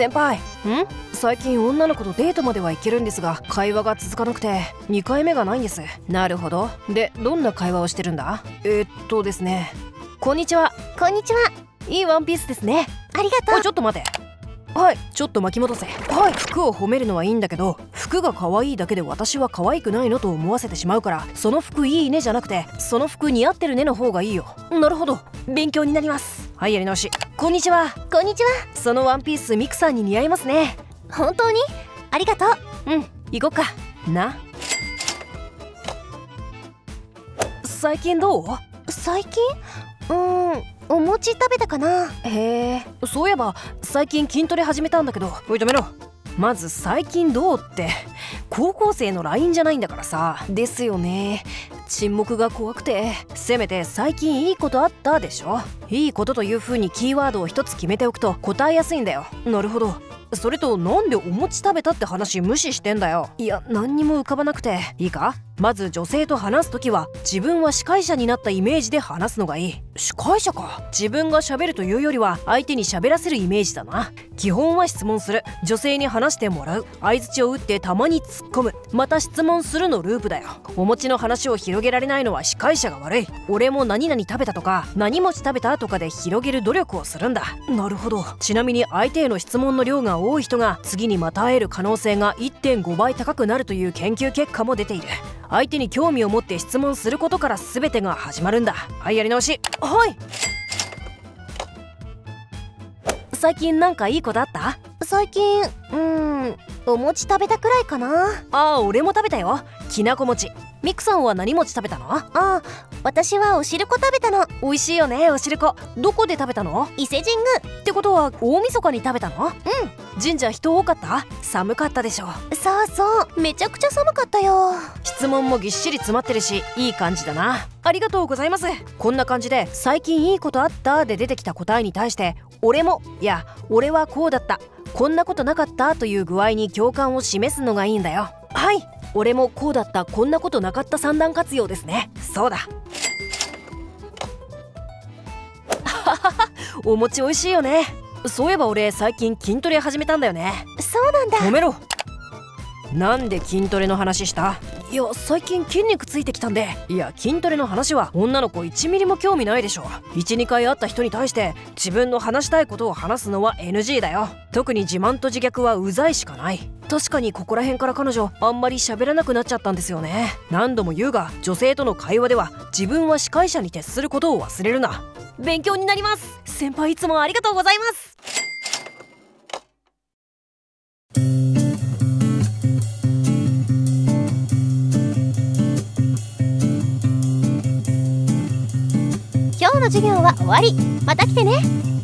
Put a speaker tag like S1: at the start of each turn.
S1: 先輩。ん？最近女の子とデートまでは行けるんですが会話が続かなくて2回目がないんです。なるほど。でどんな会話をしてるんだ？えー、っとですね。こんにちは。
S2: こんにちは。い
S1: いワンピースですね。
S2: ありがとう。
S1: ちょっと待て。はいちょっと巻き戻せ。はい服を褒めるのはいいんだけど服が可愛いだけで私は可愛くないのと思わせてしまうからその服いいねじゃなくてその服似合ってるねの方がいいよ。なるほど。勉強になりますはいやり直し。こんにちは。
S2: こんにちは。
S1: そのワンピースミクさんに似合いますね。
S2: 本当に？ありがと
S1: う。うん行こっか。な？最近どう？
S2: 最近？うーんお餅食べたかな。
S1: へえ。そういえば最近筋トレ始めたんだけどおい止めろ。まず最近どうって。高校生の LINE じゃないんだからさ。ですよね沈黙が怖くてせめて最近いいことあったでしょ？いいことという風にキーワードを一つ決めておくと答えやすいんだよ。なるほど。それとなんでお餅食べたって話無視してんだよ？いや何にも浮かばなくて。いいか？まず女性と話す時は自分は司会者になったイメージで話すのがいい。司会者か。自分が喋るというよりは相手に喋らせるイメージだな。基本は質問する。女性に話してもらう。相槌を打ってたまに突っ込む。また質問するのループだよ。お餅の話を広げられないのは司会者が悪い。俺も何々食べたとか何餅食べたとかで広げる努力をするんだ。なるほど。ちなみに相手への質問の量が多い人が次にまた会える可能性が1.5倍高くなるという研究結果も出ている相手に興味を持って質問することから全てが始まるんだ。はいやり直し。はい。最近なんかいいことあった？
S2: 最近うーんお餅食べたくらいかな。
S1: ああ俺も食べたよ。きなこ餅ミクさんは何餅食べたの？あ
S2: あ私はおしるこ食べたの。
S1: 美味しいよねおしるこどこで食べたの？
S2: 伊勢神宮。
S1: ってことは大晦日に食べたの？
S2: うん。
S1: 神社人多かった？寒かったでしょ。
S2: そうそう。めちゃくちゃ寒かったよ。
S1: 質問もぎっしり詰まってるしいい感じだな。ありがとうございます。こんな感じで最近いいことあった？で出てきた答えに対して俺もいや俺はこうだった。こんなことなかった？という具合に共感を示すのがいいんだよ。はい俺もこうだったこんなことなかった三段活用ですね。そうだ。お餅美味しいよね。そういえば俺最近筋トレ始めたんだよね。
S2: そうなんだ。
S1: 止めろ。なんで筋トレの話した？いや最近筋肉ついてきたんで。いや筋トレの話は女の子1ミリも興味ないでしょ。12回会った人に対して自分の話したいことを話すのは NG だよ。特に自慢と自虐はうざいしかない。確かにここら辺から彼女あんまり喋らなくなっちゃったんですよね。何度も言うが女性との会話では自分は司会者に徹することを忘れるな。勉強になります。先輩いつもありがとうございます。
S2: の授業は終わり。また来てね。